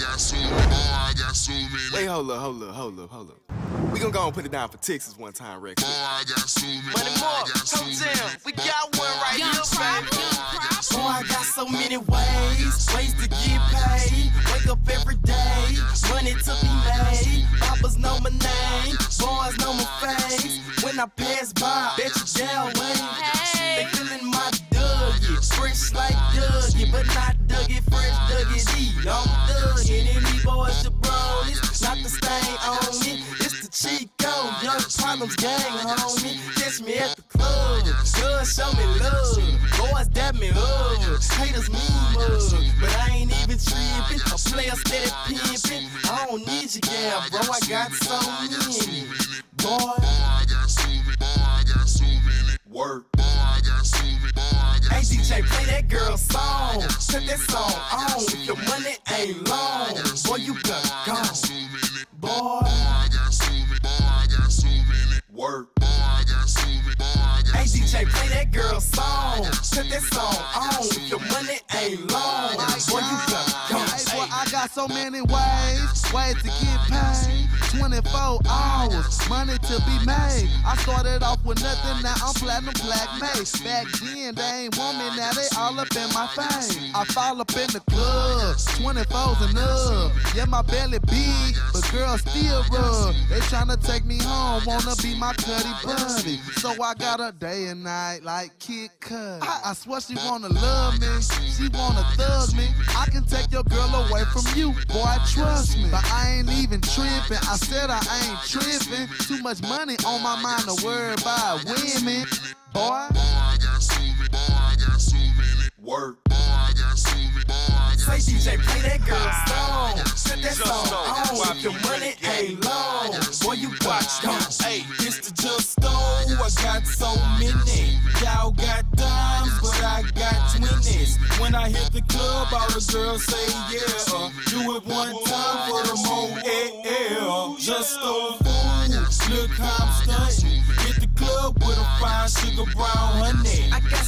got so many, I got so many. Wait, hold up, hold up, hold up, hold up. We gon' go and put it down for Texas one time, real quick. I got so many, Money more, come down. We got one right Young here, Prop, baby. Young Prop. Oh, I got so many ways, ways to get paid. Wake up every day, money to be made. Papas know my name, boys know my face. When I pass by, bet you down wait. Not on me. It's the Chico, young problems gang, homie. Catch me at the club, good, show me love. Boys dap me up, haters me mug, but I ain't even tripping. A player steady pimping. I don't need your gal, bro. I got so many. Boy, work. Hey DJ, play that girl song. Set that song on. If your money ain't long, that song on. Your money ain't long, so many ways, ways to get paid. 24 hours, money to be made. I started off with nothing, now I'm platinum black made. Back then, they ain't want me, now they all up in my face. I fall up in the club, 24s and up. Yeah, my belly big, but girls still rub. They tryna take me home, wanna be my cutty buddy. So I got her day and night like Kid Cudi. I, I swear she wanna love me, she wanna thug me. I can take your girl away from you, boy, trust me. But I ain't even tripping, I said I ain't tripping. Too much money on my mind to worry about women. Boy, Boy I got so many, Boy I got so many. Work. Say got DJ, play that girl song. Set that Just song know, on. why If your people money in the game. ain't long, boy, you Watch got this. Hey, It's the just stone. I got so many. Y'all got dimes, but I got twenties. When I hit the club, all the girls say yeah. Uh, do it one time for the mo yeah. Just so fool. Look how I'm stunting. Hit the club with a fine sugar brown honey. I got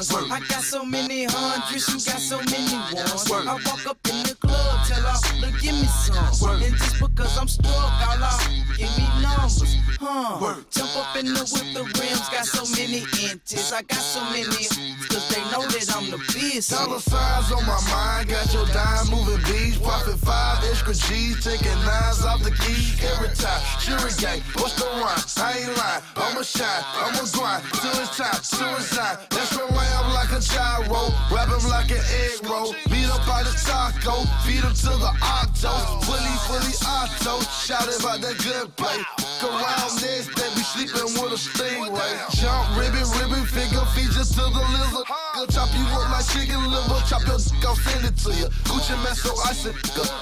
I got so many hundreds, you got so many ones. I walk up in the club, tell her, look, give me some. And just because I'm struck, all out, give me numbers. Huh? Up in the whip, the rims got so many inches. I got so many, cause they know that I'm the business. Dollar signs on my mind, got your dime moving beats, profit five extra G's, taking nines off the keys every time. Sure gang, what's the rhyme? I ain't lying, I'ma shine, I'ma grind till it's time to resign. Let's lamb like a gyro, wrap him like an egg roll, beat up by the taco, feed him to the octo, fully, fully octo, shout about that good play. Go around this, stingray. Jump, ribbon, ribbon, figure features to the lizard. Go chop you up like chicken liver, chop your dick, I'll send it to you. Gucci Mane so I icy,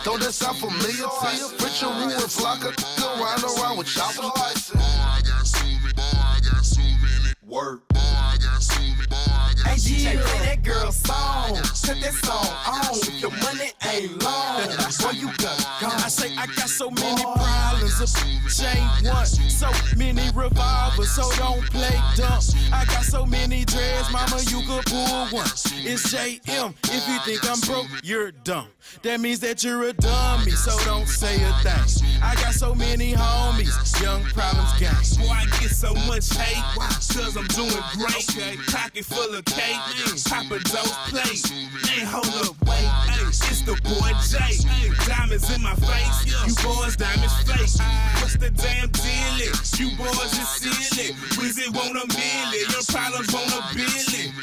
don't that sound familiar to you? Richard Rue and Flocka, go round around with choppers license. I got so many, I got so many. Work. I got so many, I got Hey so DJ, play that girl song. Set that song on. If your money ain't long, boy, you got go. I say I got so many a one. So many revolvers, so don't play dumb. I got so many dreads, mama, you could pull one. It's JM. If you think I'm broke, you're dumb. That means that you're a dummy, so don't say a thing. I got so many homies, young problems gang. Boy, I get so much hate, cause I'm doing great. Pocket full of cake, pop a dose plate. Boys diamonds fake. What's the damn deal? You boys is silly. Wizzy want a million, your problems want a billion.